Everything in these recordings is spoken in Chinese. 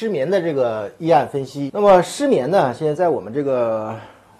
失眠的这个医案分析。那么失眠呢，现在在我们这个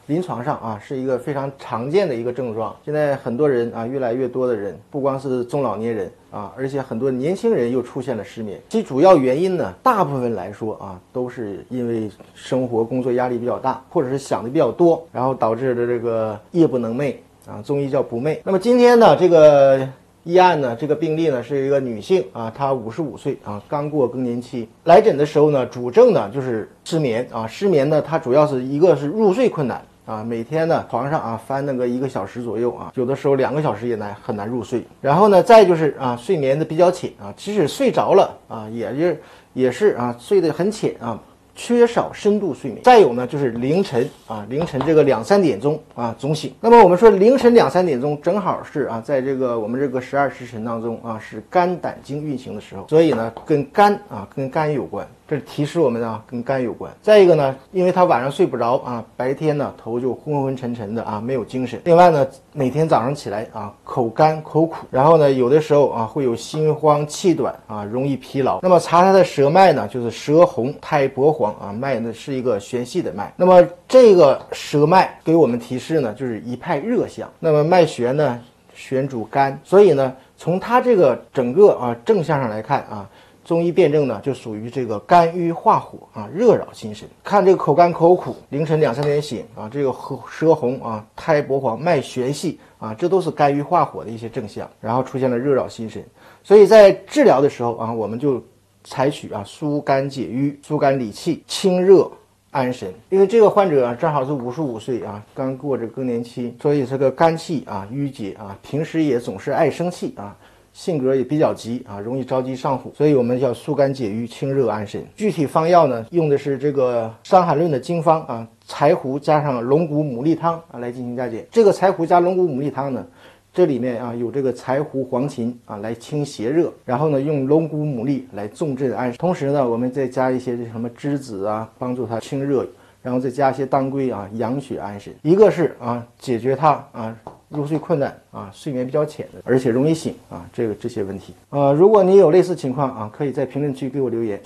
临床上啊，是一个非常常见的一个症状。现在很多人啊，越来越多的人，不光是中老年人啊，而且很多年轻人又出现了失眠。其主要原因呢，大部分来说啊，都是因为生活工作压力比较大，或者是想的比较多，然后导致的这个夜不能寐啊，中医叫不寐。那么今天呢，这个。医案呢，这个病例呢是一个女性啊，她五十五岁啊，刚过更年期。来诊的时候呢，主症呢就是失眠啊，失眠呢，它主要是一个是入睡困难啊，每天呢床上啊翻那个一个小时左右啊，有的时候两个小时也难很难入睡。然后呢，再就是啊，睡眠的比较浅啊，即使睡着了啊，也就也是啊，睡得很浅啊。缺少深度睡眠，再有呢，就是凌晨啊，凌晨这个两三点钟啊总醒。那么我们说凌晨两三点钟正好是啊，在这个我们这个十二时辰当中啊，是肝胆经运行的时候，所以呢，跟肝啊跟肝有关。这提示我们啊，跟肝有关。再一个呢，因为他晚上睡不着啊，白天呢头就昏昏沉沉的啊，没有精神。另外呢，每天早上起来啊，口干口苦，然后呢，有的时候啊会有心慌气短啊，容易疲劳。那么查他的舌脉呢，就是舌红苔薄黄啊，脉呢是一个弦细的脉。那么这个舌脉给我们提示呢，就是一派热象。那么脉弦呢，弦主肝，所以呢，从他这个整个啊正向上来看啊。中医辨证呢，就属于这个肝郁化火啊，热扰心神。看这个口干口苦，凌晨两三点醒啊，这个舌红啊，苔薄黄，脉弦细啊，这都是肝郁化火的一些症象。然后出现了热扰心神，所以在治疗的时候啊，我们就采取啊疏肝解郁、疏肝理气、清热安神。因为这个患者啊正好是五十五岁啊，刚过这更年期，所以这个肝气啊郁结啊，平时也总是爱生气啊。性格也比较急啊，容易着急上火，所以我们要疏肝解郁、清热安神。具体方药呢，用的是这个《伤寒论》的经方啊，柴胡加上龙骨牡蛎汤啊来进行加减。这个柴胡加龙骨牡蛎汤呢，这里面啊有这个柴胡、黄芩啊来清邪热，然后呢用龙骨牡蛎来重镇安神。同时呢，我们再加一些这什么栀子啊，帮助它清热，然后再加一些当归啊，养血安神。一个是啊解决它啊。入睡困难啊，睡眠比较浅的，而且容易醒啊，这个这些问题啊，如果你有类似情况啊，可以在评论区给我留言。